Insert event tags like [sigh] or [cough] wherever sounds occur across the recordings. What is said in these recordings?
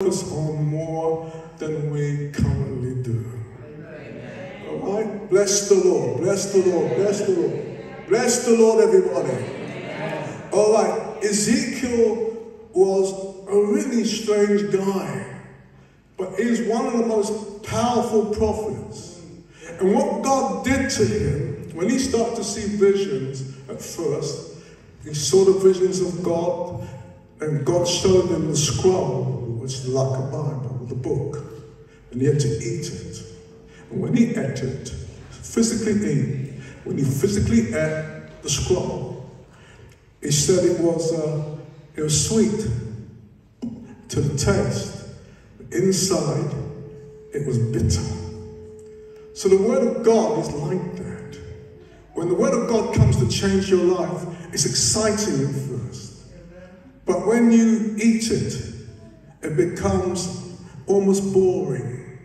focus on more than we currently do. All right? Bless the Lord. Bless the Lord. Bless the Lord. Bless the Lord, everybody. All right. Ezekiel was a really strange guy, but he's one of the most powerful prophets. And what God did to him, when he started to see visions at first, he saw the visions of God, and God showed him the scroll, is like a Bible, the book, and he had to eat it. And when he ate it, physically eat, when he physically ate the scroll, he said it was uh, it was sweet to the taste. Inside, it was bitter. So the word of God is like that. When the word of God comes to change your life, it's exciting at first. But when you eat it, it becomes almost boring,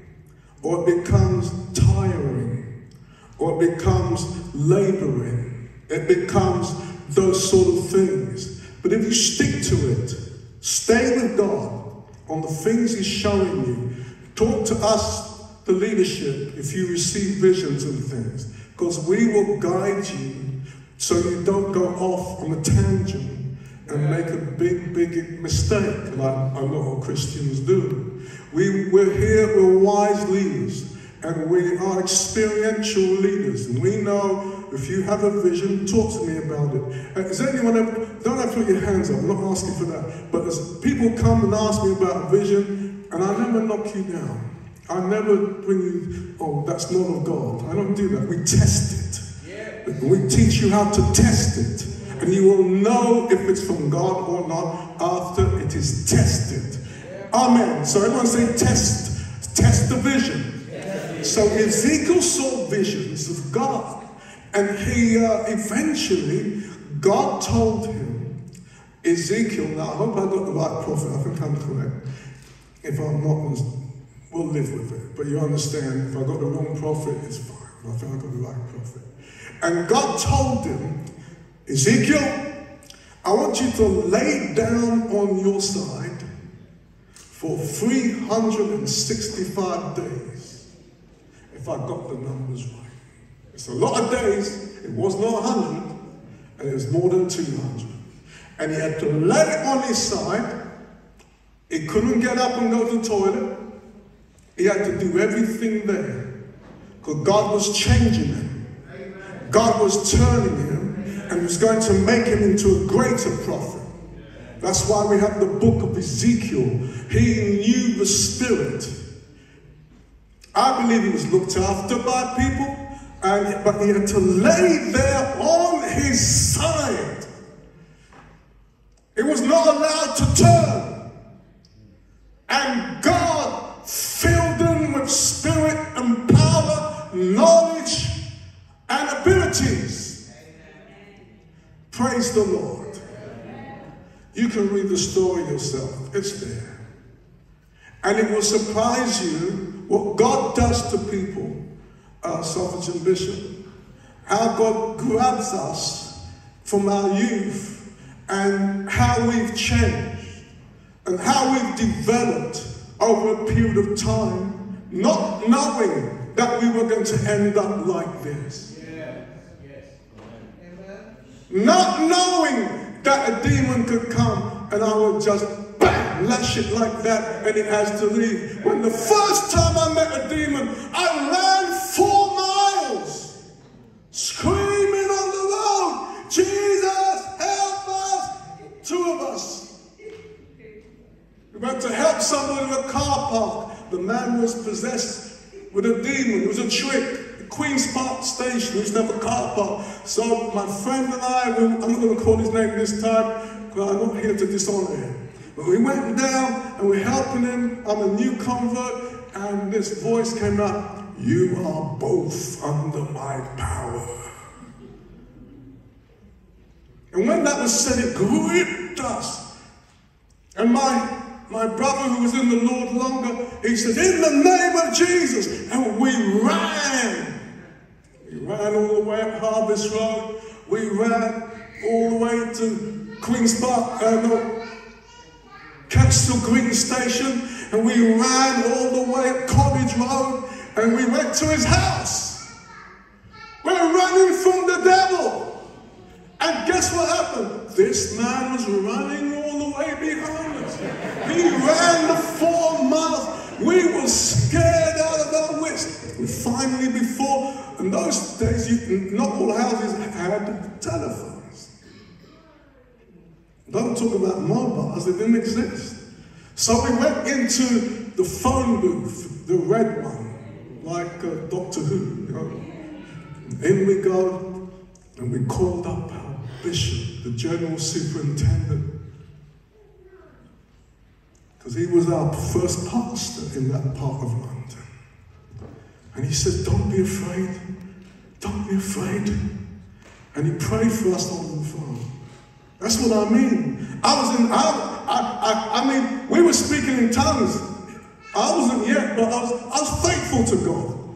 or it becomes tiring, or it becomes laboring. It becomes those sort of things. But if you stick to it, stay with God on the things He's showing you, talk to us, the leadership, if you receive visions and things, because we will guide you so you don't go off on a tangent and make a big, big mistake like a lot of Christians do. We, we're here, we're wise leaders, and we are experiential leaders, and we know if you have a vision, talk to me about it. Uh, is anyone ever, don't have to put your hands up, I'm not asking for that, but as people come and ask me about a vision, and I never knock you down. I never bring you, oh, that's not of God. I don't do that. We test it. Yeah. We teach you how to test it. And you will know if it's from God or not after it is tested. Amen. So everyone say test. Test the vision. So Ezekiel saw visions of God. And he uh, eventually, God told him, Ezekiel, now I hope I got the right prophet, I think I'm correct. If I'm not, we'll live with it. But you understand, if I got the wrong prophet, it's fine. I think I got the right prophet. And God told him, Ezekiel, I want you to lay down on your side for 365 days. If I got the numbers right. It's a lot of days. It was not 100, and it was more than 200. And he had to lay it on his side. He couldn't get up and go to the toilet. He had to do everything there. Because God was changing him. God was turning him and was going to make him into a greater prophet. That's why we have the book of Ezekiel. He knew the spirit. I believe he was looked after by people, and, but he had to lay there on his side. He was not allowed to turn. And God filled him with spirit and power, knowledge, and abilities. Praise the Lord. You can read the story yourself. It's there. And it will surprise you what God does to people, uh, Sovereign Bishop. How God grabs us from our youth and how we've changed and how we've developed over a period of time, not knowing that we were going to end up like this. Not knowing that a demon could come and I would just bang, lash it like that and it has to leave. When the first time I met a demon, I ran four miles screaming on the road, Jesus, help us! Two of us. We went to help someone in a car park. The man was possessed with a demon. It was a trick. Queen's Park Station, have a car park. So my friend and I, we, I'm not going to call his name this time, because I'm not here to dishonor him. But we went down and we're helping him. I'm a new convert, and this voice came up. you are both under my power. And when that was said, it gripped us. And my my brother who was in the Lord longer, he said, in the name of Jesus. And we ran. We ran all the way up Harvist Road. We ran all the way to Queen's Park, uh, no, Kensal Green Station. And we ran all the way up College Road and we went to his house. We're running from the devil. And guess what happened? This man was running all the way behind us. He ran the four miles. We were scared out of our wits. Finally, before, in those days, you, not all houses had telephones. Don't talk about mobiles, they didn't exist. So we went into the phone booth, the red one, like uh, Doctor Who. You know? In we go, and we called up our bishop, the general superintendent, because he was our first pastor in that part of London. And he said, Don't be afraid, don't be afraid. And he prayed for us on the phone. That's what I mean. I was in, I, I, I, I mean, we were speaking in tongues. I wasn't yet, but I was, I was faithful to God.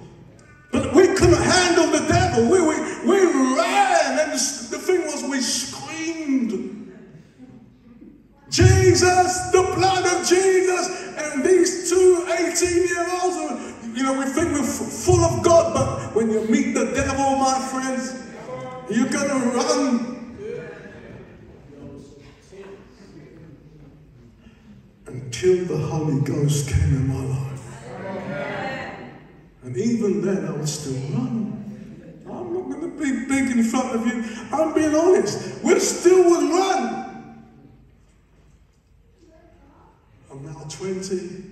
But we couldn't handle the devil. We, we, we ran, and the thing was, we screamed. Jesus, the blood of Jesus. And these two 18 year olds, you know, we think we're full of God, but when you meet the devil, my friends, you're going to run. Until the Holy Ghost came in my life. And even then, I was still running. I'm not going to be big in front of you. I'm being honest. We still would run. I'm now 20.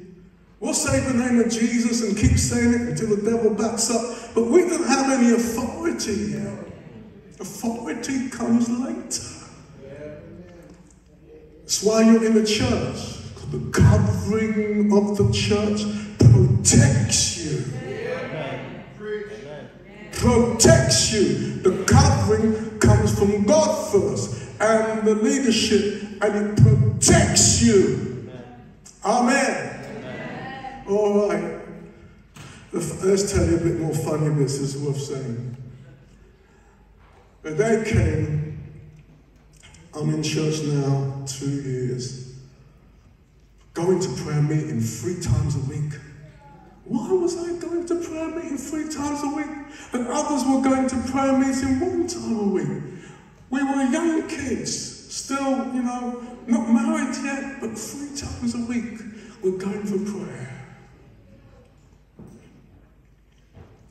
We'll say the name of Jesus and keep saying it until the devil backs up. But we don't have any authority yet. Authority comes later. That's why you're in the church. The covering of the church protects you. Protects you. The covering comes from God first and the leadership, and it protects you. Amen. Amen. All right. Let's tell you a bit more funny bits, is worth saying. The day came, I'm in church now two years, going to prayer meeting three times a week. Why was I going to prayer meeting three times a week? And others were going to prayer meeting one time a week. We were young kids, still, you know, not married yet, but three times a week we're going for prayer.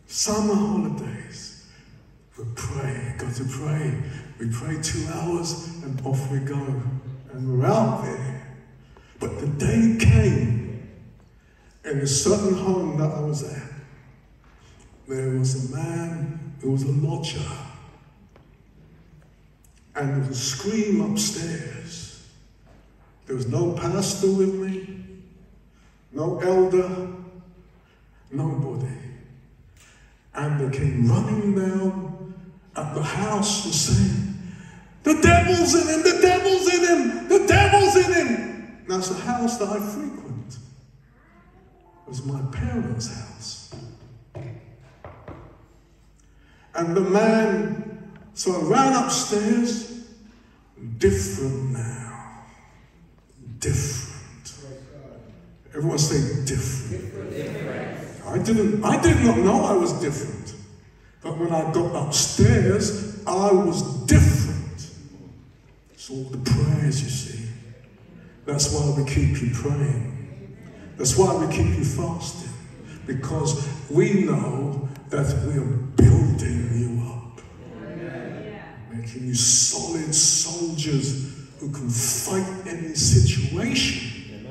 Summer holidays, we pray, go to pray. We pray two hours and off we go. And we're out there. But the day came in a certain home that I was at. There was a man who was a lodger. And there was a scream upstairs. There was no pastor with me, no elder, nobody. And they came running down at the house and saying, The devil's in him, the devil's in him, the devil's in him. That's the house that I frequent. It was my parents' house. And the man, so I ran upstairs, different now. Different. Everyone say different. I didn't, I did not know I was different. But when I got upstairs, I was different. It's all the prayers, you see. That's why we keep you praying. That's why we keep you fasting. Because we know that we are building you. Making you solid soldiers who can fight any situation.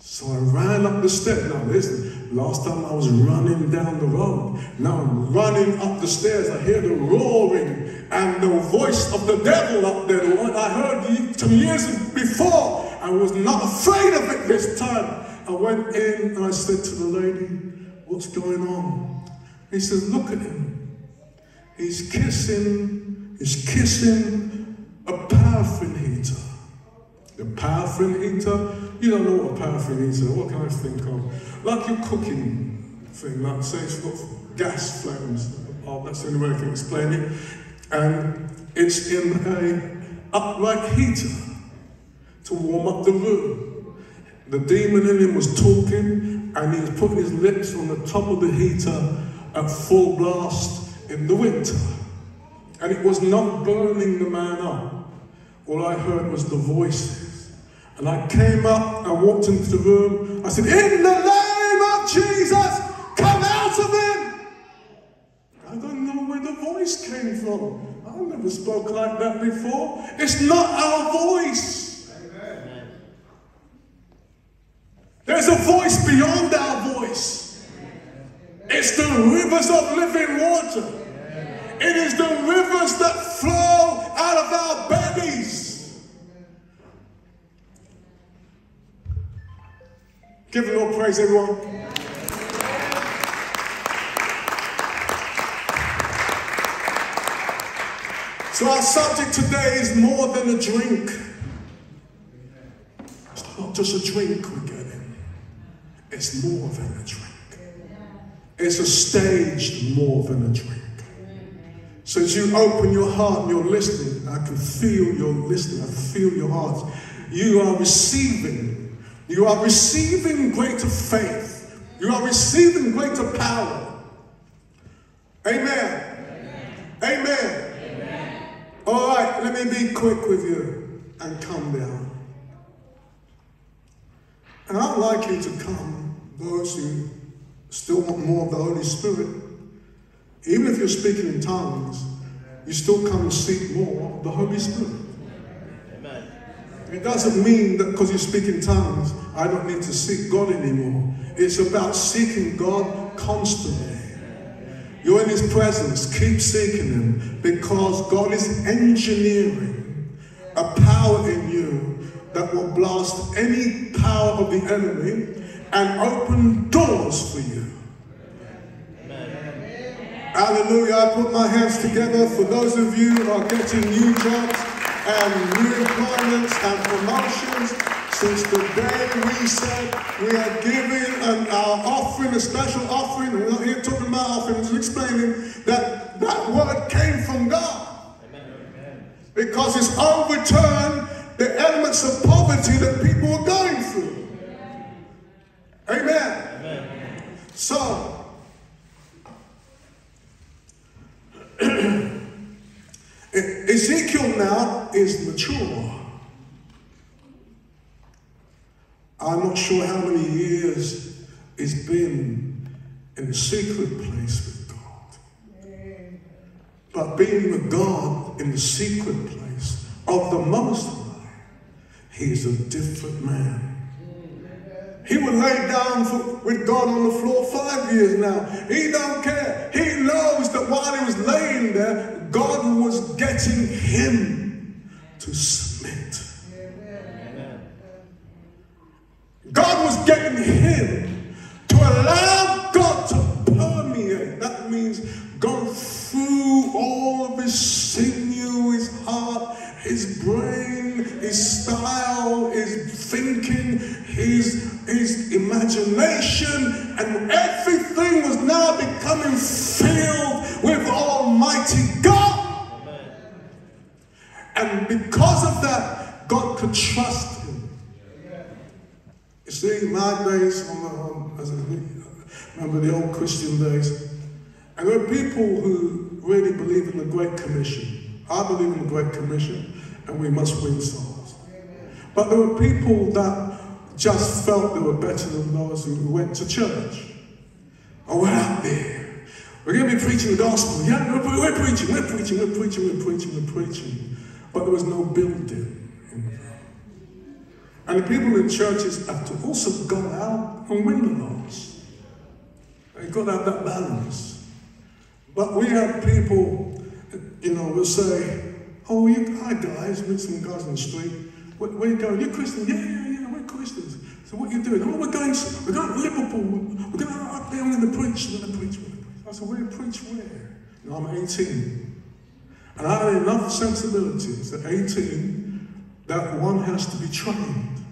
So I ran up the steps. Now listen, last time I was running down the road. Now I'm running up the stairs. I hear the roaring and the voice of the devil up there. The one I heard some years before. I was not afraid of it this time. I went in and I said to the lady, what's going on? He says, look at him. He's kissing, he's kissing a paraffin heater. The paraffin heater, you don't know what a paraffin heater, what can I think of? Like your cooking thing, like say it's got gas flames. Oh, that's the only way I can explain it. And it's in a upright heater to warm up the room. The demon in him was talking, and he was putting his lips on the top of the heater at full blast in the winter. And it was not burning the man up. All I heard was the voices. And I came up, I walked into the room, I said, In the name of Jesus, come out of him! I don't know where the voice came from. I've never spoke like that before. It's not our voice. Amen. There's a voice beyond our voice. It's the rivers of living water. It is the rivers that flow out of our bellies. Give the Lord praise, everyone. So our subject today is more than a drink. It's not just a drink we're getting. It's more than a drink. It's a stage more than a drink. As you open your heart and you're listening, I can feel you're listening. I feel your heart. You are receiving. You are receiving greater faith. You are receiving greater power. Amen. Amen. Amen. Amen. All right, let me be quick with you and calm down. And I'd like you to come, those who still want more of the Holy Spirit. Even if you're speaking in tongues, you still come and seek more the Holy Spirit. Amen. It doesn't mean that because you speak in tongues, I don't need to seek God anymore. It's about seeking God constantly. You're in His presence, keep seeking Him because God is engineering a power in you that will blast any power of the enemy and open doors for you. Hallelujah. I put my hands together for those of you who are getting new jobs and new employments and promotions. Since the day we said we are giving an, our offering, a special offering, we're not here talking about offering, just explaining that that word came from God. Amen. Because it's overturned the elements of poverty that people are going through. Amen. Amen. So, [clears throat] Ezekiel now is mature. I'm not sure how many years he's been in the secret place with God. But being with God in the secret place of the Most High, he is a different man. He would lay down for, with God on the floor five years now. He don't care. He knows that while he was laying there, God was getting him to submit. God was getting him to allow God to permeate. That means go through all of his sinew, his heart, his brain, his style, his thinking, his, his imagination, and everything was now becoming filled with Almighty God. And because of that, God could trust him. You see, my days, on the, um, as I remember the old Christian days, and there are people who really believe in the Great Commission. I believe in the Great Commission, and we must win souls. But there were people that just felt they were better than those who went to church. Oh, we're out there. We're going to be preaching the gospel. Yeah, we're, preaching, we're preaching, we're preaching, we're preaching, we're preaching but there was no building. And the people in churches have to also go out and win the lost. You've got to have that balance. But we have people, you know, will say, oh, you hi guys, meet some guys on the street. Where, where you going? You're Christian? Yeah, yeah, yeah, we're Christians. So what are you doing? Oh, we're going, we're going to Liverpool. We're going ah, up there, we're going to preach, we're going to preach, we're going to preach. I said, where preach where? I'm 18. And I had enough sensibilities at 18 that one has to be trained.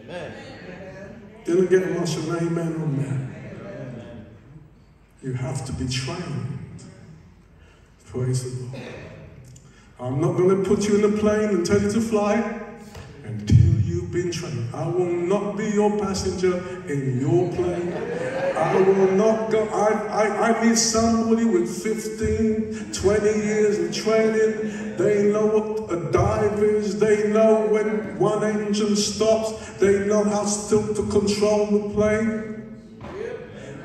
Amen. Didn't get much of an amen on that. You have to be trained. Praise the Lord. I'm not going to put you in a plane and tell you to fly until I will not be your passenger in your plane. I will not go. I, I, I need somebody with 15, 20 years of training. They know what a dive is. They know when one engine stops. They know how still to control the plane.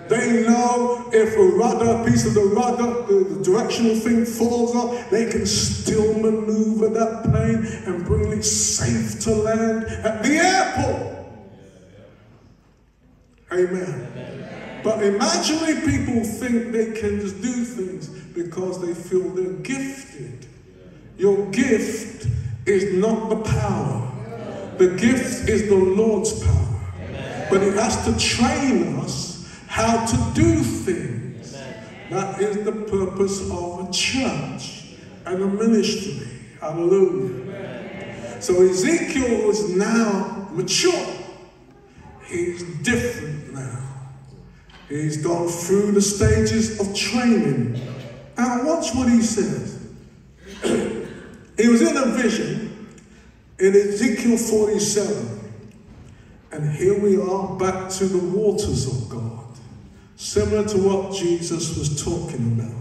They know if a rudder, piece of the rudder, the, the, directional thing falls off, they can still maneuver that plane and bring it safe to land at the airport. Amen. Amen. But imaginary people think they can just do things because they feel they're gifted. Your gift is not the power. The gift is the Lord's power. But He has to train us how to do things. Amen. That is the purpose of a church and a ministry. Hallelujah. So Ezekiel is now mature. He's different now. He's gone through the stages of training. Now watch what he says. [clears throat] he was in a vision in Ezekiel 47. And here we are back to the waters of God similar to what Jesus was talking about.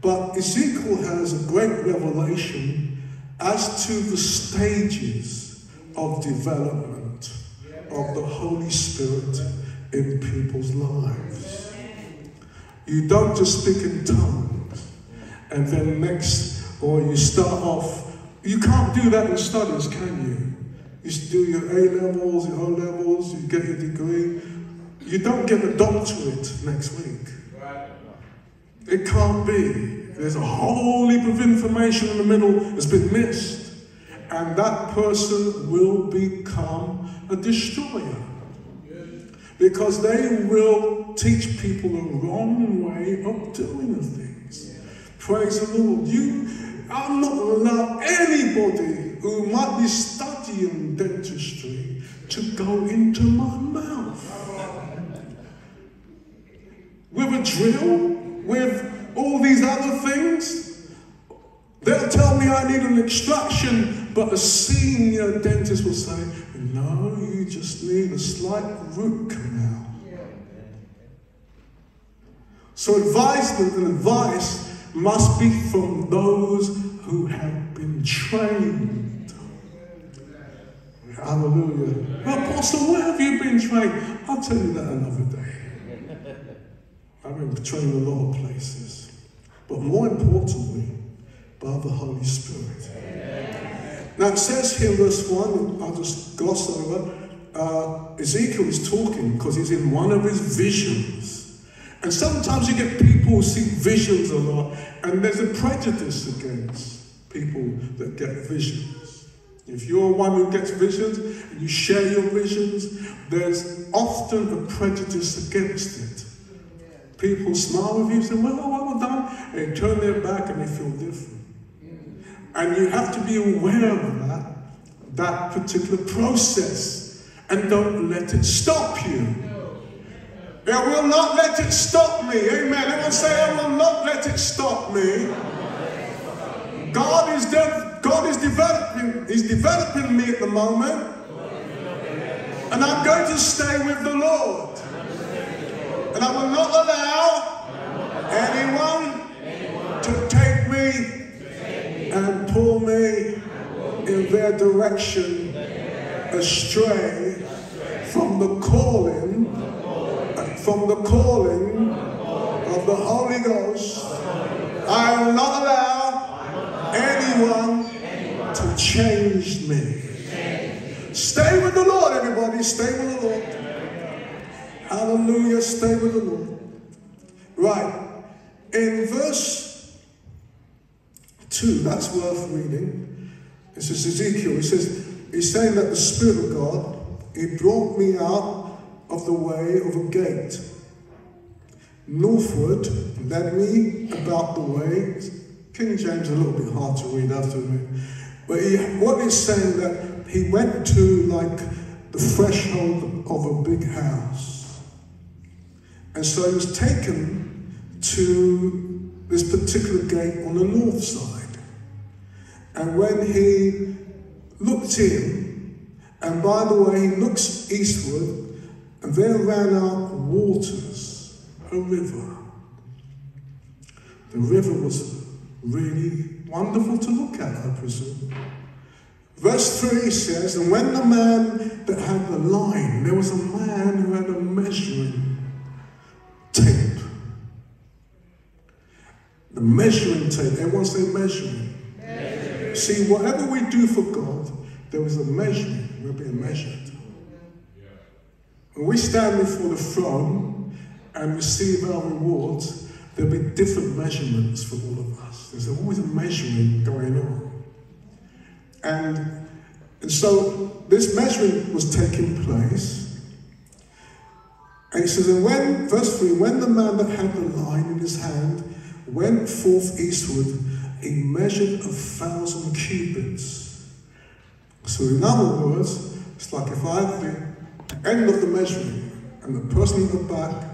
But Ezekiel has a great revelation as to the stages of development of the Holy Spirit in people's lives. You don't just speak in tongues and then next, or you start off, you can't do that in studies, can you? You do your A levels, your O levels, you get your degree, you don't get a doctorate next week. It can't be. There's a whole heap of information in the middle that's been missed. And that person will become a destroyer. Because they will teach people the wrong way of doing things. Praise the Lord. You, I'm not allow anybody who might be studying dentistry to go into my mouth with a drill, with all these other things. They'll tell me I need an extraction, but a senior dentist will say, no, you just need a slight root canal. So advisement and advice must be from those who have been trained. Hallelujah. Well, Apostle, where have you been trained? I'll tell you that another day. I've been trained in a lot of places. But more importantly, by the Holy Spirit. Amen. Now it says here verse 1, I'll just gloss over, uh, Ezekiel is talking because he's in one of his visions. And sometimes you get people who see visions a lot, and there's a prejudice against people that get visions. If you're one who gets visions and you share your visions, there's often a prejudice against it. People smile with you and say, well, well done. And turn their back and they feel different. And you have to be aware of that, that particular process. And don't let it stop you. I will not let it stop me. Amen. Everyone say, I will not let it stop me. God is, God is developing, He's developing me at the moment. And I'm going to stay with the Lord. And I will not allow anyone to take me and pull me in their direction astray from the calling, from the calling of the Holy Ghost. I will not allow anyone to change me. Stay with the Lord, everybody. Stay with the Lord. Hallelujah. Stay with the Lord. Right. In verse 2, that's worth reading. It says Ezekiel, he says, he's saying that the Spirit of God, he brought me out of the way of a gate. Northward led me about the way. King James a little bit hard to read after me. But he, what he's saying that he went to like the threshold of a big house. And so he was taken to this particular gate on the north side. And when he looked in And by the way, he looks eastward, and there ran out waters, a river. The river was really wonderful to look at, I presume. Verse 3 says, And when the man that had the line, there was a man who had a measuring tape. The measuring tape. Everyone say measuring. measuring. See, whatever we do for God, there is a measuring. We're being measured. When we stand before the throne and receive our rewards, there'll be different measurements for all of us. There's always a measuring going on. And, and so this measuring was taking place. And he says, and when, verse 3, when the man that had the line in his hand went forth eastward, he measured a thousand cubits. So, in other words, it's like if I have the end of the measuring and the person in the back,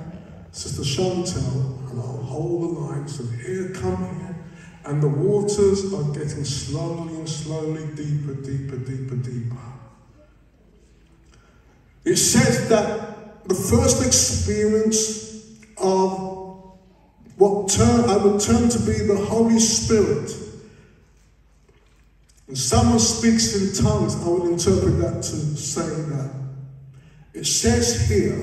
Sister Chantel, and I'll hold the line, so here, come here. And the waters are getting slowly and slowly deeper, deeper, deeper, deeper. It says that the first experience of what term I would term to be the Holy Spirit. When someone speaks in tongues, I would interpret that to say that. It says here,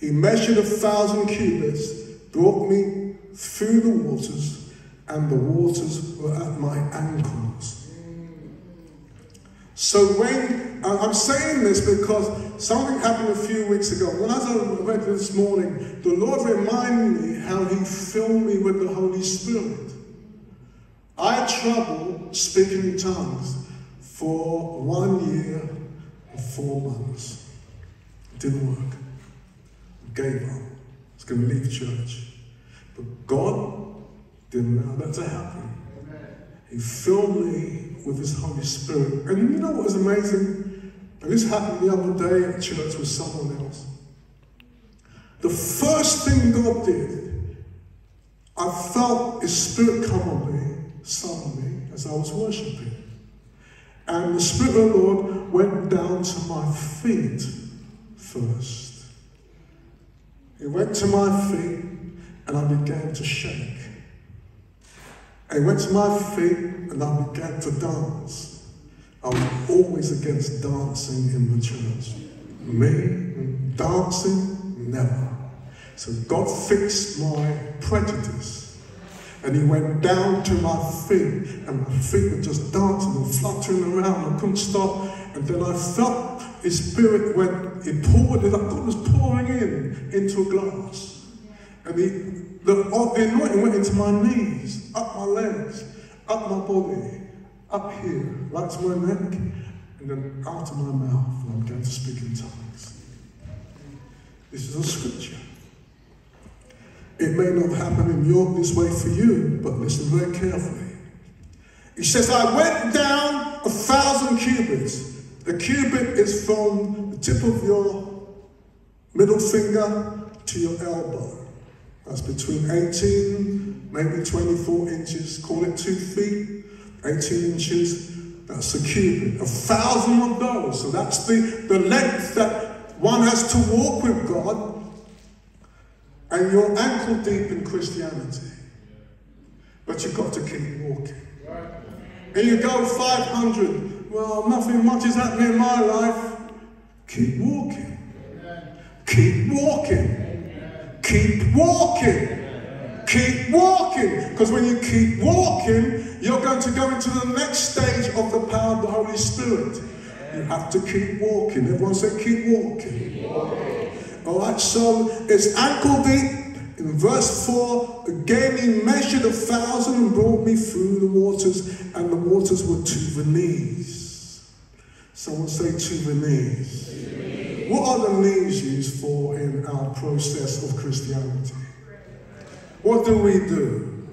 he measured a thousand cubits, brought me through the waters, and the waters were at my ankles. So when I'm saying this because something happened a few weeks ago. When I read this morning, the Lord reminded me how He filled me with the Holy Spirit. I had trouble speaking in tongues for one year and four months. It didn't work. I gave up. I was going to leave church. But God didn't allow that to happen. He filled me with His Holy Spirit. And you know what was amazing? And this happened the other day at church with someone else. The first thing God did, I felt His Spirit come on me suddenly as I was worshiping. And the Spirit of the Lord went down to my feet first. He went to my feet and I began to shake. I went to my feet and I began to dance. I was always against dancing in the church. Me, dancing, never. So God fixed my prejudice. And he went down to my feet, and my feet were just dancing and fluttering around. I couldn't stop. And then I felt his spirit went, he poured it, like God was pouring in into a glass. And he the, the anointing went into my knees, up my legs, up my body, up here, right to my neck, and then out of my mouth, and I'm going to speak in tongues. This is a scripture. It may not happen in your this way for you, but listen very carefully. He says, I went down a thousand cubits. A cubit is from the tip of your middle finger to your elbow. That's between 18, maybe 24 inches, call it two feet, 18 inches. That's a cubit, a thousand of those. So that's the, the length that one has to walk with God. And you're ankle deep in Christianity. But you've got to keep walking. And you go 500. Well, nothing much is happening in my life. Keep walking. Keep walking. Keep walking. Keep walking. Because when you keep walking, you're going to go into the next stage of the power of the Holy Spirit. You have to keep walking. Everyone say, keep walking. Keep walking. All right, so it's ankle deep. In verse 4, again he measured a thousand and brought me through the waters, and the waters were to the knees. Someone say to the knees. What are the used for in our process of Christianity? What do we do?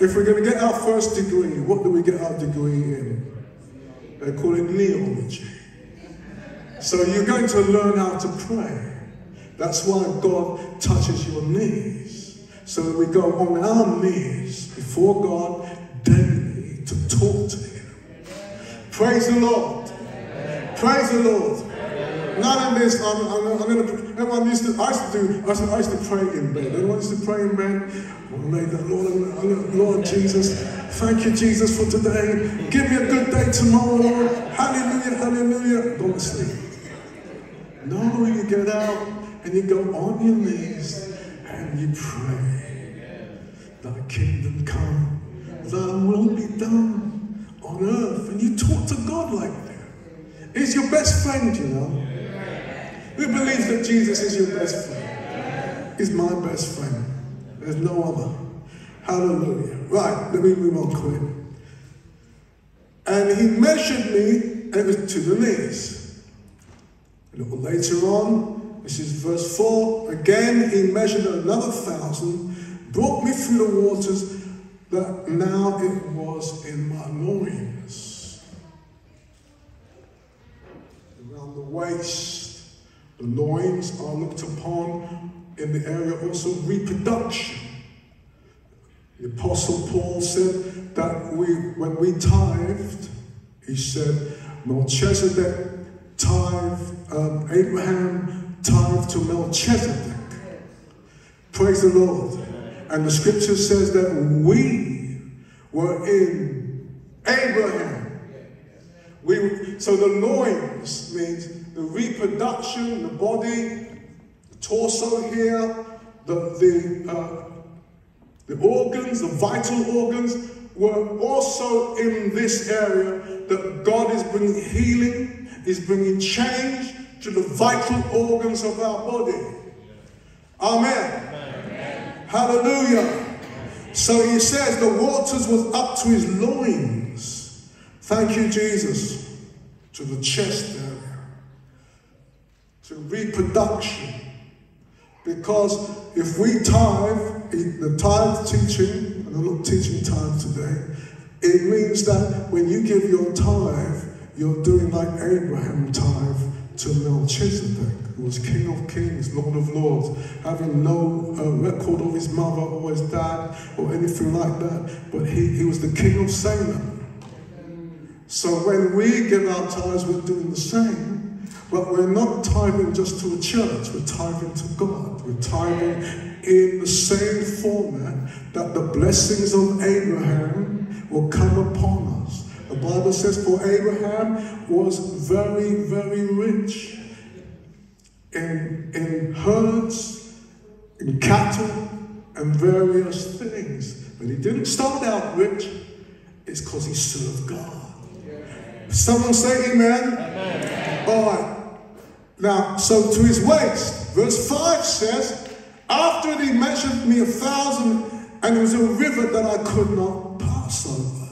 If we're going to get our first degree, what do we get our degree in? They call it kneeology. So you're going to learn how to pray. That's why God touches your knees. So that we go on our knees before God daily to talk to Him. Praise the Lord. Praise the Lord. None of this, um, I'm, I'm, I'm gonna, everyone used to, I used to do, I used to, I used to pray in bed. Everyone used to pray in bed. May the Lord, uh, Lord Jesus, thank you, Jesus, for today. Give me a good day tomorrow, Lord. Hallelujah, hallelujah. To sleep. No, you get out and you go on your knees and you pray. Thy kingdom come, thy will be done on earth. And you talk to God like that. He's your best friend, you know. Who believes that Jesus is your best friend? He's my best friend. There's no other. Hallelujah. Right, let me move on quick. And he measured me, and it was to the knees. A little later on, this is verse 4. Again, he measured another thousand, brought me through the waters, that now it was in my loins. Around the waist the loins are looked upon in the area also reproduction. The Apostle Paul said that we, when we tithed, he said, Melchizedek tithed, um, Abraham tithed to Melchizedek. Praise the Lord. And the scripture says that we were in Abraham. We, so the loins means the reproduction, the body, the torso here, the, the, uh, the organs, the vital organs, were also in this area that God is bringing healing, is bringing change to the vital organs of our body. Amen. Amen. Hallelujah. So he says the waters was up to his loins. Thank you, Jesus. To the chest area to reproduction. Because if we tithe, the tithe teaching, and I'm not teaching tithe today, it means that when you give your tithe, you're doing like Abraham tithe to Melchizedek, who was King of Kings, Lord of Lords, having no uh, record of his mother or his dad or anything like that, but he, he was the King of Salem. So when we give our tithes, we're doing the same. But we're not tithing just to a church, we're tithing to God. We're tithing in the same format that the blessings of Abraham will come upon us. The Bible says, For Abraham was very, very rich in, in herds, in cattle, and various things. But he didn't start out rich, it's because he served God. Someone say amen. amen. All right. Now, so to his waist, verse 5 says, After he measured me a thousand, and there was a river that I could not pass over.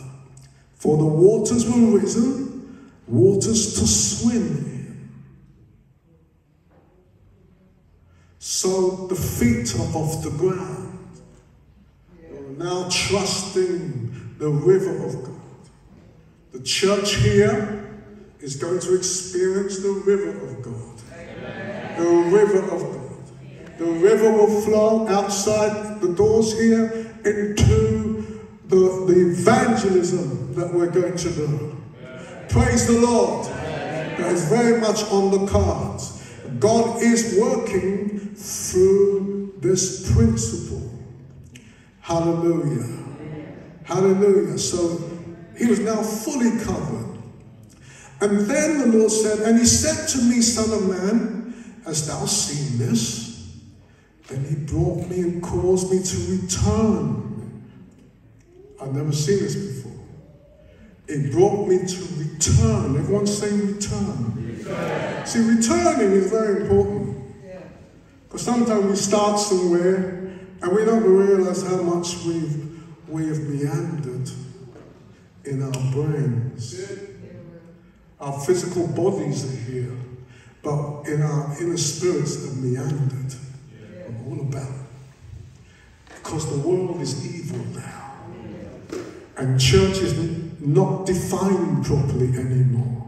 For the waters were risen, waters to swim in. So the feet are off the ground. You're now trusting the river of God. The church here is going to experience the river of God the river of God. The river will flow outside the doors here into the, the evangelism that we're going to do. Praise the Lord. That is very much on the cards. God is working through this principle. Hallelujah. Hallelujah. So he was now fully covered. And then the Lord said, and he said to me, Son of man, Hast thou seen this? Then he brought me and caused me to return. I've never seen this before. It brought me to return. Everyone say return. return. See, returning is very important. Because yeah. sometimes we start somewhere and we don't realize how much we've, we have meandered in our brains. Our physical bodies are here. But in our inner spirits have meandered. Yeah. all about it. Because the world is evil now. And church is not defined properly anymore.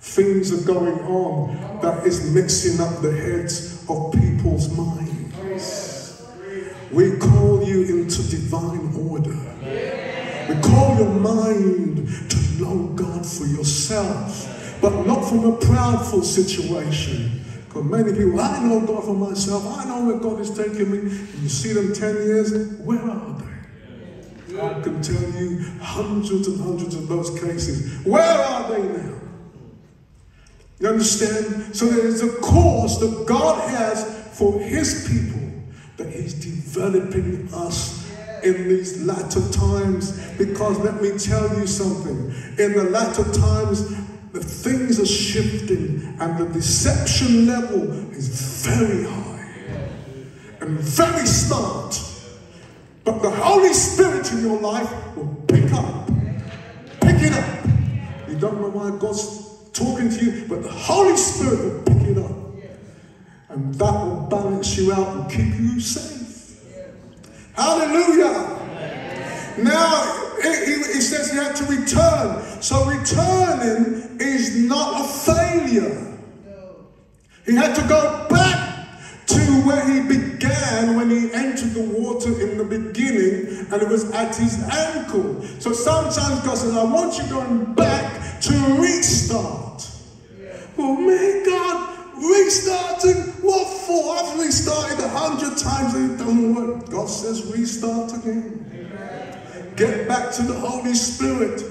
Things are going on that is mixing up the heads of people's minds. We call you into divine order. We call your mind to know God for yourself but not from a proudful situation. Because many people, I know God for myself, I know where God is taking me. And you see them 10 years, where are they? I can tell you hundreds and hundreds of those cases. Where are they now? You understand? So there is a course that God has for his people that he's developing us in these latter times. Because let me tell you something. In the latter times, the things are shifting and the deception level is very high and very smart. But the Holy Spirit in your life will pick up, pick it up. You don't know why God's talking to you, but the Holy Spirit will pick it up. And that will balance you out and keep you safe. Hallelujah. Now, he, says he had to return. So returning is not a failure. He had to go back to where he began when he entered the water in the beginning and it was at his ankle. So sometimes God says, I want you going back to restart. Oh man, God, restarting? What for? I've restarted a hundred times and it don't work. God says restart again. Get back to the Holy Spirit.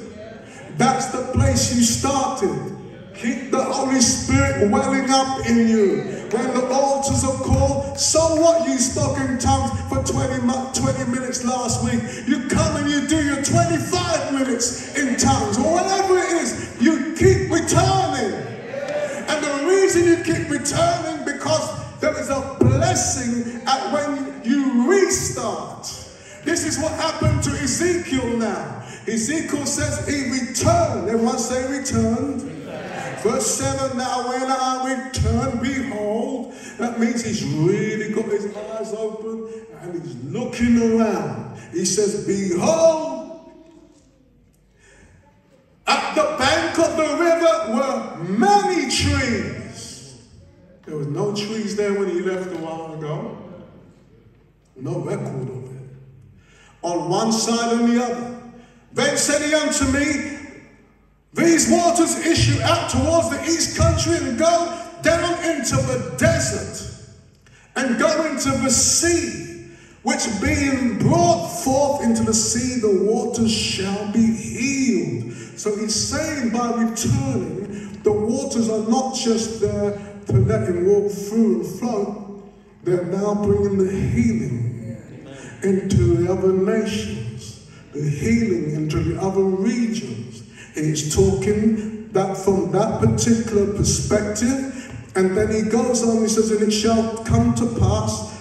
That's the place you started. Keep the Holy Spirit welling up in you. When the altars are called, so what you spoke in tongues for 20, 20 minutes last week. You come and you do your 25 minutes in tongues or whatever it is. You keep returning. And the reason you keep returning because there is a blessing at when you restart. This is what happened to Ezekiel now. Ezekiel says he returned. Everyone say returned. Verse 7 Now when I return, behold, that means he's really got his eyes open and he's looking around. He says, Behold, at the bank of the river were many trees. There was no trees there when he left a while ago. No record of it on one side and the other. Then said he unto me, These waters issue out towards the east country and go down into the desert and go into the sea, which being brought forth into the sea, the waters shall be healed. So he's saying by returning, the waters are not just there to let him walk through and flow, they're now bringing the healing into the other nations, the healing into the other regions. He's talking that from that particular perspective. And then he goes on, he says, and it shall come to pass.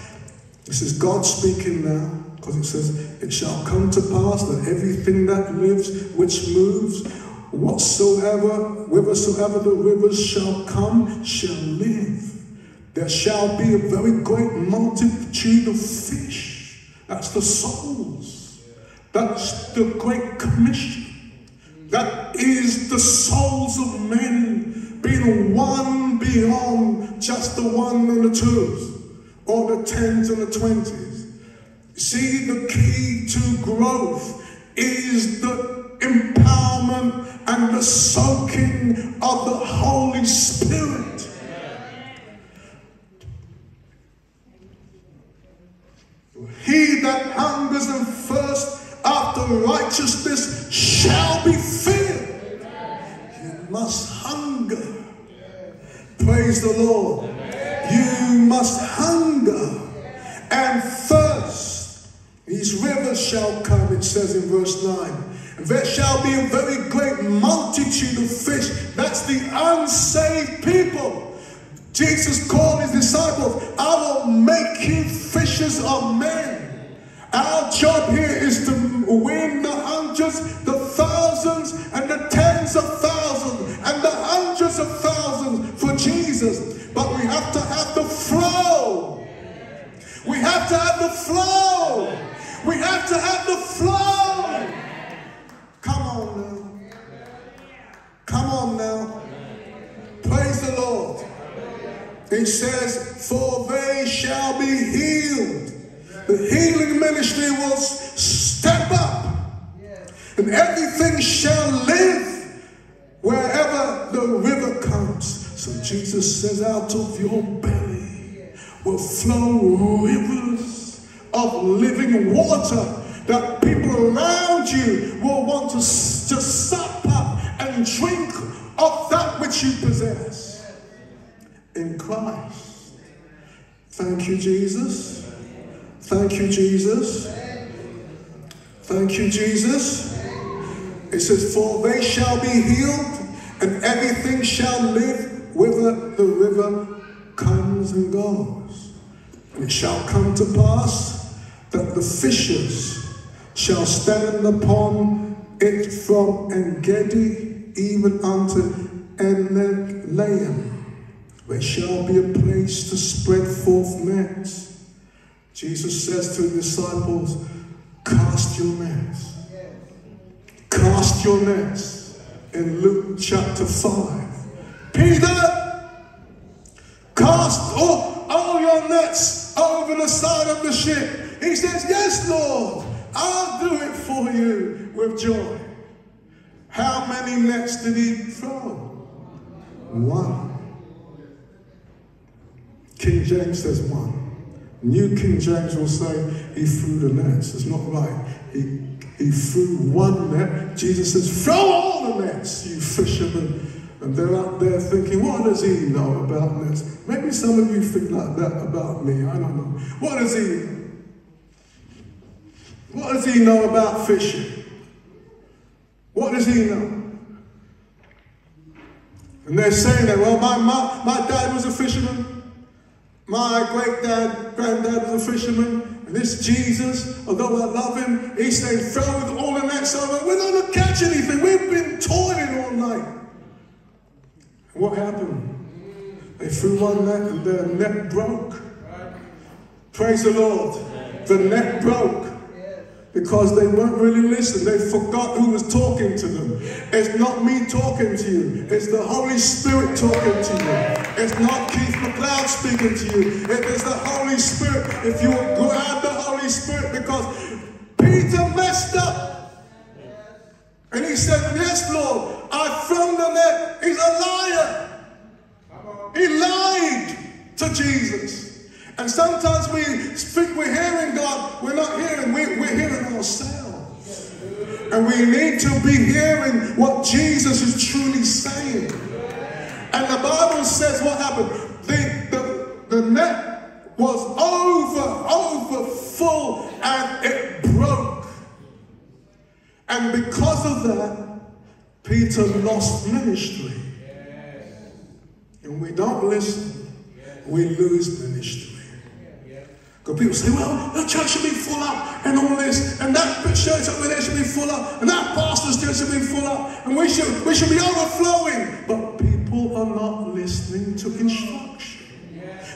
This is God speaking now, because it says, it shall come to pass that everything that lives, which moves, whatsoever, whithersoever the rivers shall come, shall live. There shall be a very great multitude of fish that's the souls. That's the Great Commission. That is the souls of men being one beyond just the one and the twos or the tens and the twenties. See, the key to growth is the empowerment and the soaking of the Holy Spirit. He that hungers and thirsts after righteousness shall be filled. You must hunger. Praise the Lord. You must hunger and thirst. These rivers shall come, it says in verse 9. There shall be a very great multitude of fish. That's the unsaved people. Jesus called his disciples, I will make you fishers of men. Our job here is to win the hundreds, the thousands, and the tens of thousands, and the hundreds of thousands for Jesus. But we have to have the flow. We have to have the flow. We have to have the flow. Come on now. Come on now. Praise the Lord. It says, For they shall be healed. The healing ministry will step up. And everything shall live wherever the river comes. So Jesus says, out of your belly will flow rivers of living water that people around you will want to just sup up and drink of that which you possess in Christ. Thank you, Jesus. Thank you, Jesus. Thank you, Jesus. It says, For they shall be healed, and everything shall live whither the river comes and goes. And it shall come to pass that the fishers shall stand upon it from Engedi even unto Eneglaim. There shall be a place to spread forth nets. Jesus says to the disciples, Cast your nets. Cast your nets in Luke chapter 5. Peter, cast all, all your nets over the side of the ship. He says, Yes, Lord, I'll do it for you with joy. How many nets did he throw? One. King James says one. New King James will say he threw the nets. It's not right. He, he threw one net. Jesus says, throw all the nets, you fishermen. And they're out there thinking, what does he know about nets? Maybe some of you think like that about me. I don't know. What does he What does he know about fishing? What does he know? And they're saying that, well, my, my, my dad was a fisherman. My great dad, granddad was a fisherman, and this Jesus, although I love him, he's saying, throw with all the nets over. We're not going to catch anything. We've been toiling all night. And what happened? They threw one net and their net broke. Praise the Lord. The net broke because they weren't really listening. They forgot who was talking to them. It's not me talking to you. It's the Holy Spirit talking to you. It's not Keith McLeod speaking to you. It is the Holy Spirit. If you will grab the Holy Spirit because Peter messed up. And he said, yes, Lord, I thrown the net. He's a liar. He lied to Jesus. And sometimes we speak, we're hearing God, we're not hearing, we, we're hearing ourselves. And we need to be hearing what Jesus is truly saying. And the Bible says what happened? The, the, the net was over, over full, and it broke. And because of that, Peter lost ministry. And we don't listen, we lose ministry. Because people say, well, the church should be full up and all this, and that church over there should be full up, and that pastor's church should be full up, and we should, we should be overflowing. But people are not listening to instruction.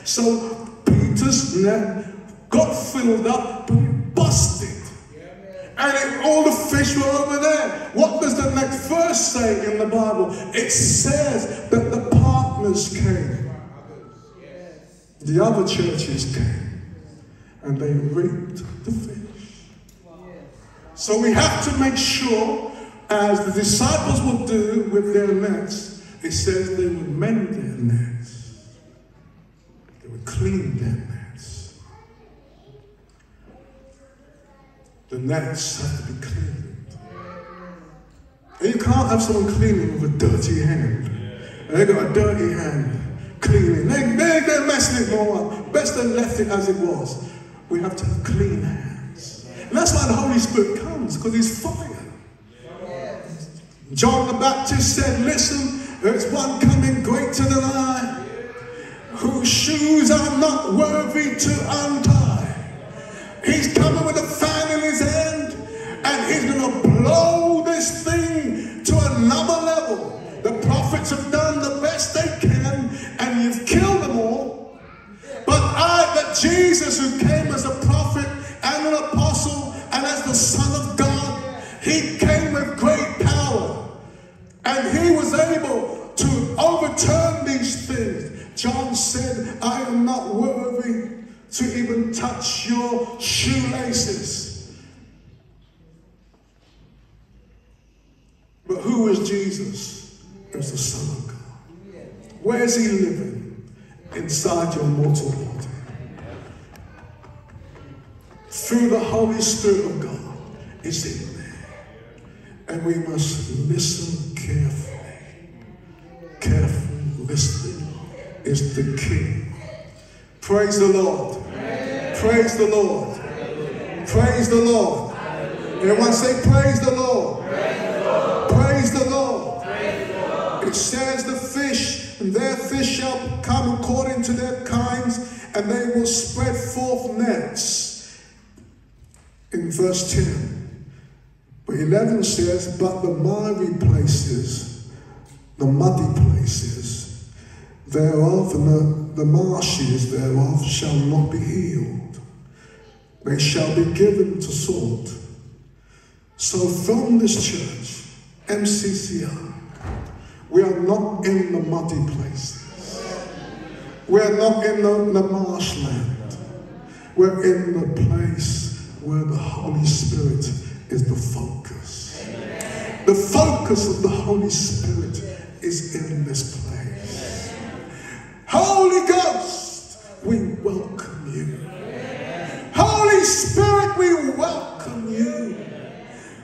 So Peter's net got filled up, but it busted. And it, all the fish were over there. What does the next verse say in the Bible? It says that the partners came. The other churches came and they reaped the fish. So we have to make sure, as the disciples would do with their nets, it says they would mend their nets. They would clean their nets. The nets have to be cleaned. And you can't have someone cleaning with a dirty hand. And they got a dirty hand cleaning. They, they, they're messing it more up. Best they left it as it was we have to have clean hands. And that's why the Holy Spirit comes, because he's fire. John the Baptist said, listen, there's one coming greater than I, whose shoes I'm not worthy to untie. He's coming with a fan in his hand, and he's going to blow this thing to another level. The prophets have done Jesus who came as a prophet and an apostle and as the Son of God, he came with great power. And he was able to overturn these things. John said, I am not worthy to even touch your shoelaces. But who is Jesus? is the Son of God. Where is he living? Inside your mortal body. Through the Holy Spirit of God is in there. And we must listen carefully. Careful listening is the key. Praise the Lord. Praise the Lord. Praise the Lord. Everyone say, Praise the Lord. Praise the Lord. It says the fish, and their fish shall come according to their kinds, and they will spread forth nets. In verse 10. But 11 says, But the miry places, the muddy places, thereof, and the, the marshes thereof shall not be healed. They shall be given to salt. So from this church, MCCI, we are not in the muddy places. We are not in the, the marshland. We're in the place where the Holy Spirit is the focus. The focus of the Holy Spirit is in this place. Holy Ghost, we welcome you. Holy Spirit, we welcome you.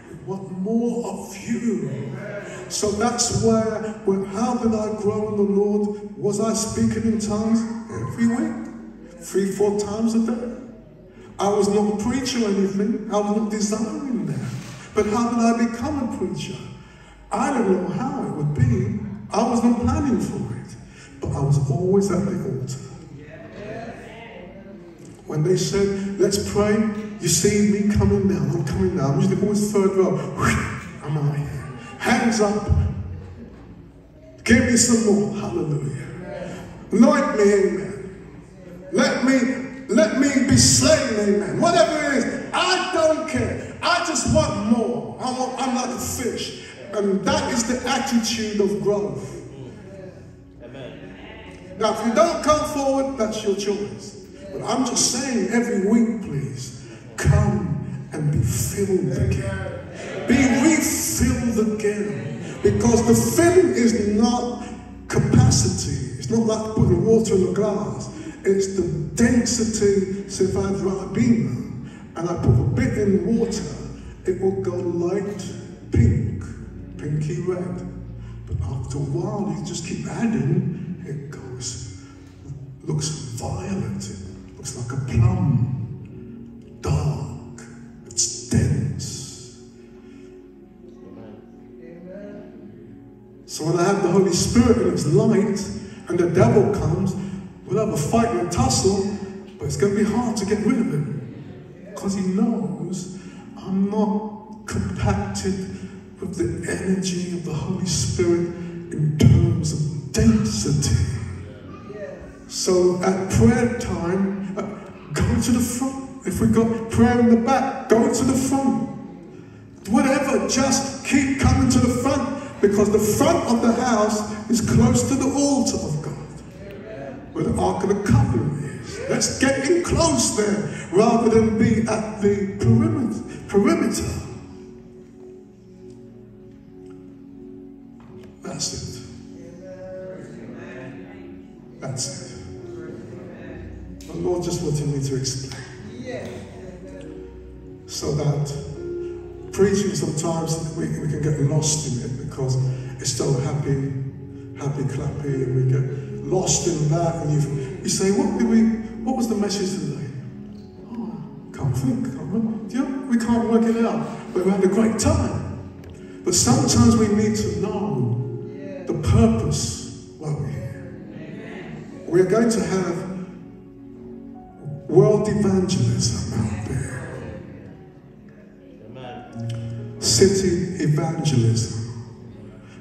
We want more of you. So that's where, when, how did I grow in the Lord? Was I speaking in tongues every week? Three, four times a day? I was not a preacher or anything. I was not desiring that. But how did I become a preacher? I don't know how it would be. I was not planning for it. But I was always at the altar. When they said, let's pray, you see me coming down, I'm coming down. I'm usually always third row. I'm out here. Hands up. Give me some more. Hallelujah. Anoint me, amen. Let me, let me be slain, amen. Whatever it is, I don't care. I just want more. I want, I'm like a fish. And that is the attitude of growth. Amen. Now, if you don't come forward, that's your choice. But I'm just saying, every week, please, come and be filled again. Be refilled again. Because the filling is not capacity. It's not like putting water in a glass. It's the density. So if I have Ribena and I put a bit in water, it will go light pink, pinky red. But after a while, you just keep adding, it goes, looks violet, it looks like a plum, dark, it's dense. So when I have the Holy Spirit and it's light, and the devil comes, we'll have a fight and a tussle, but it's going to be hard to get rid of him. Because he knows I'm not compacted with the energy of the Holy Spirit in terms of density. So at prayer time, uh, go to the front. If we've got prayer in the back, go to the front. Whatever, just keep coming to the front because the front of the house is close to the altar of God, where the Ark of the Covenant is. Let's get in close there rather than be at the perimeter. perimeter. That's it. That's it. The Lord just wanted me to explain. So that preaching sometimes we, we can get lost in it because it's so happy, happy, clappy, and we get lost in that. And you, you say, what did we, what was the message today? Oh, can't think, can't remember. Know, we can't work it out, but we had a great time. But sometimes we need to know the purpose why we're here. We're going to have world evangelism out there. City evangelism.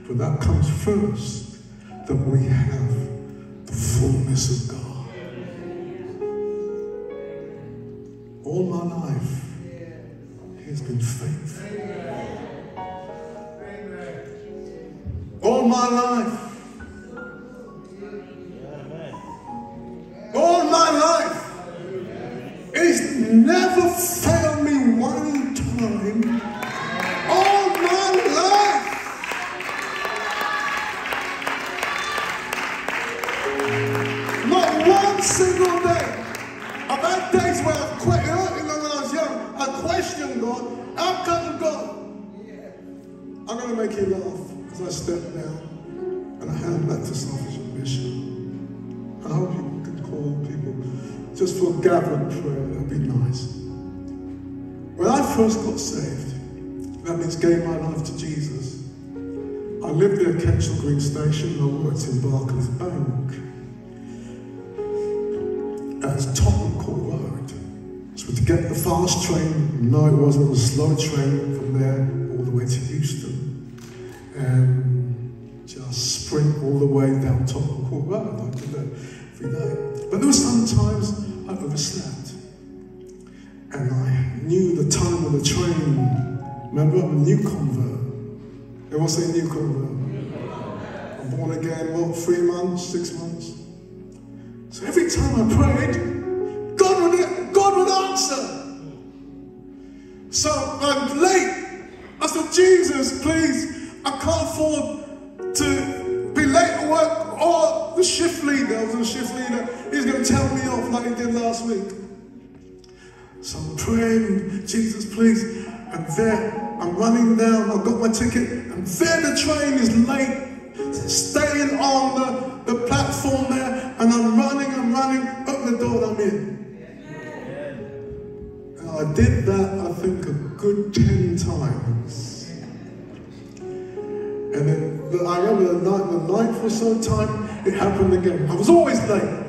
But that comes first that we have fullness of God. All my life, He has been faithful. All my life, worked in Barclays Bank. As Court Road. So to get the fast train, no, it wasn't. It was a slow train from there all the way to Euston. And um, just sprint all the way down Court Road. I did that every day. But there were some times I overslept. And I knew the time of the train. Remember, I'm a new convert. Everyone say new convert. Born again, what, three months, six months? So every time I prayed, God would, God would answer. So I'm late. I said, Jesus, please, I can't afford to be late at work. Or the shift leader, I was a shift leader, he's going to tell me off like he did last week. So I'm praying, Jesus, please. And there, I'm running down, I've got my ticket, and there the train is late, staying on the, the platform there, and I'm running, I'm running, open the door, I'm in. And I did that, I think, a good 10 times. And then I remember the, night, the ninth or so time, it happened again. I was always late.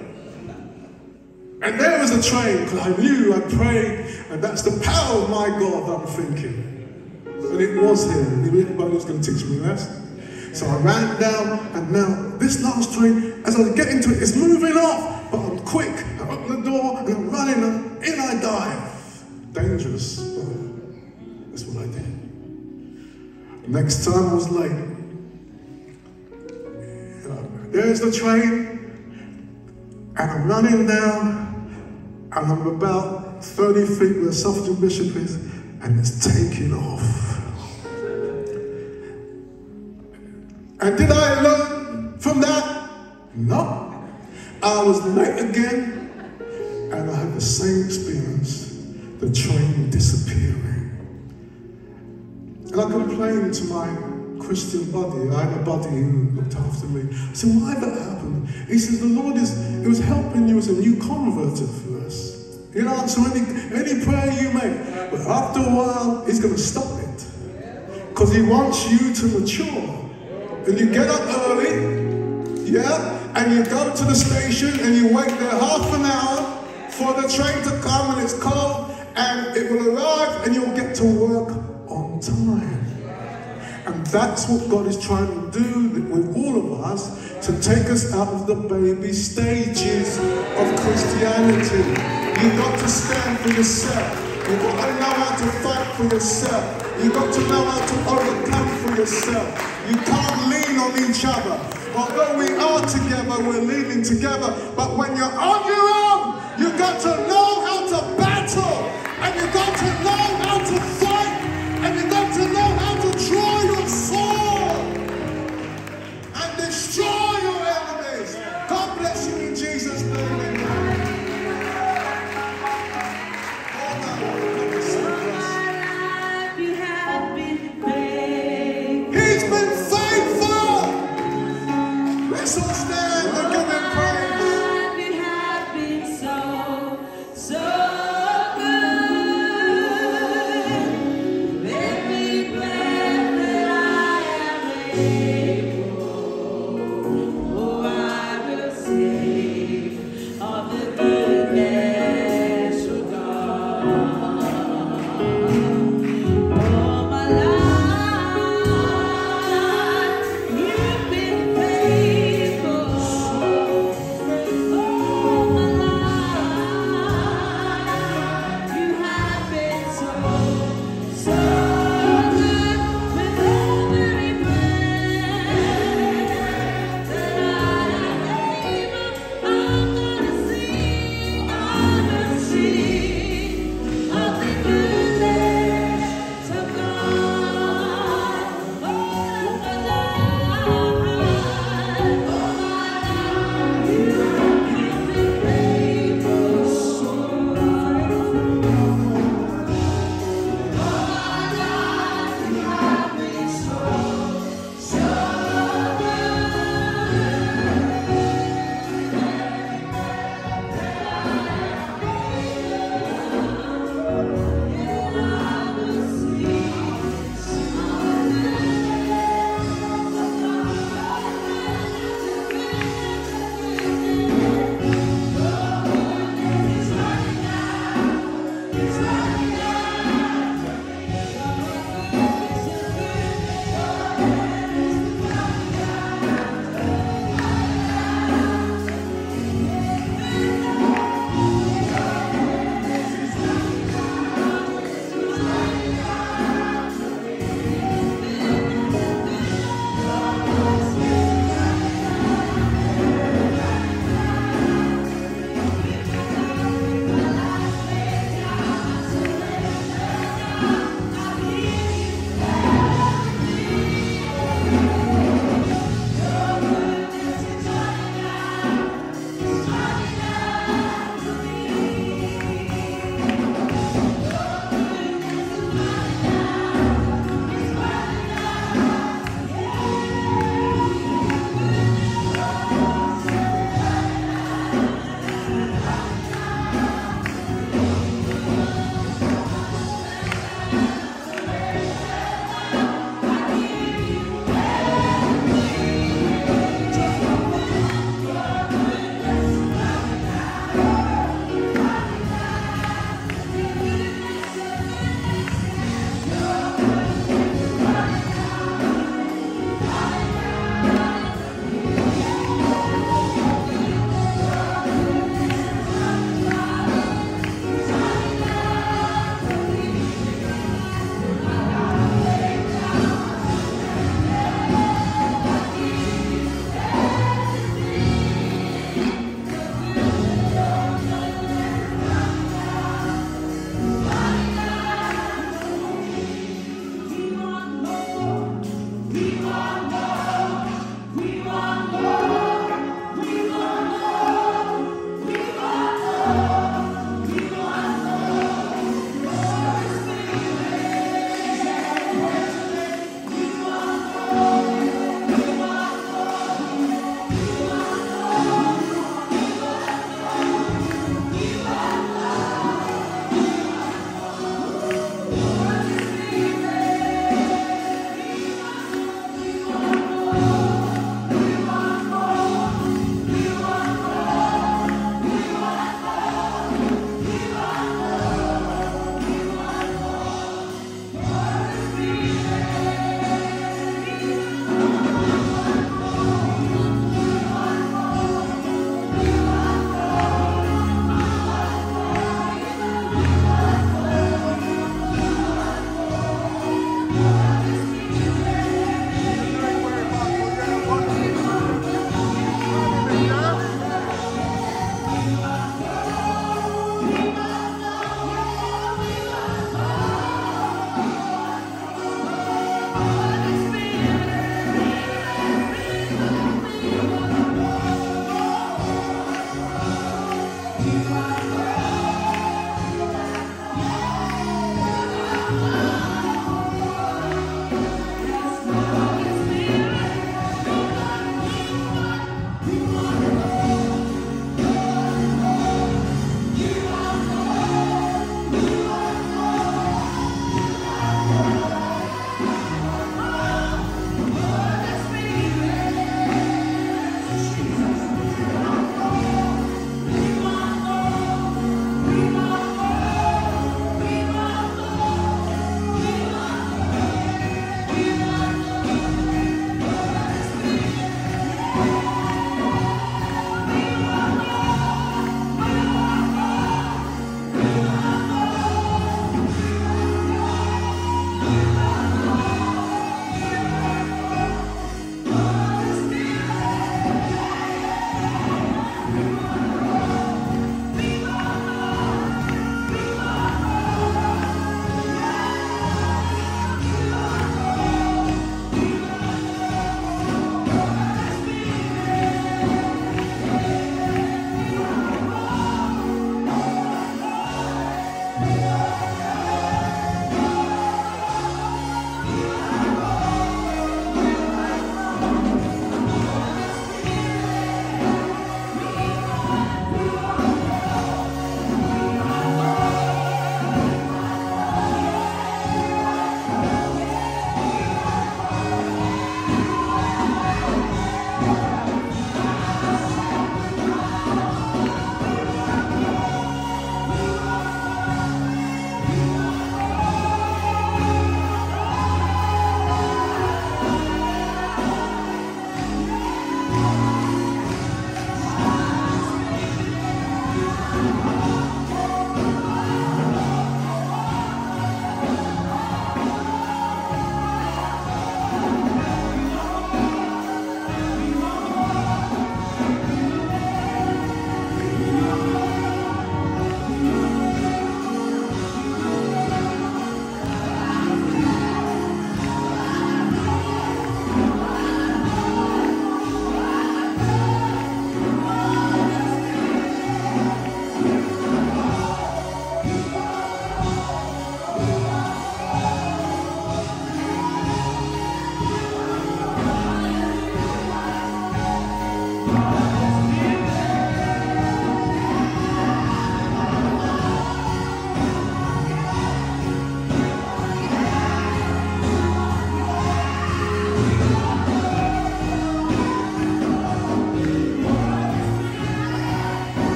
And there was a train, because I knew I prayed, and that's the power of my God, I'm thinking. And it was here. Everybody was going to teach me lesson. So I ran down, and now this last train, as I get into it's moving off. But I'm quick. I open the door, and I'm running, and in I dive. Dangerous, but that's what I did. Next time I was late. There's the train, and I'm running down, and I'm about 30 feet where Suffragette Bishop is, and it's taking off. And did I learn from that? No. I was late again, and I had the same experience. The train disappearing. And I complained to my Christian buddy. I had a buddy who looked after me. I said, why did that happened? He says, the Lord is, it was helping you as a new convert at first. He'll answer any, any prayer you make. But after a while, he's going to stop it. Because he wants you to mature. And you get up early, yeah, and you go to the station and you wait there half an hour for the train to come and it's cold and it will arrive and you'll get to work on time. And that's what God is trying to do with all of us to take us out of the baby stages of Christianity. You've got to stand for yourself. You've got to know how to fight for yourself. You've got to know how to overcome yourself. You can't lean on each other. Although we are together, we're leaning together. But when you're on your own, you've got to know how to battle.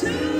to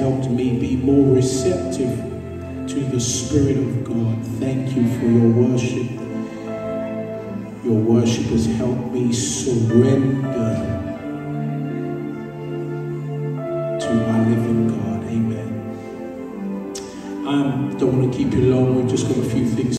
helped me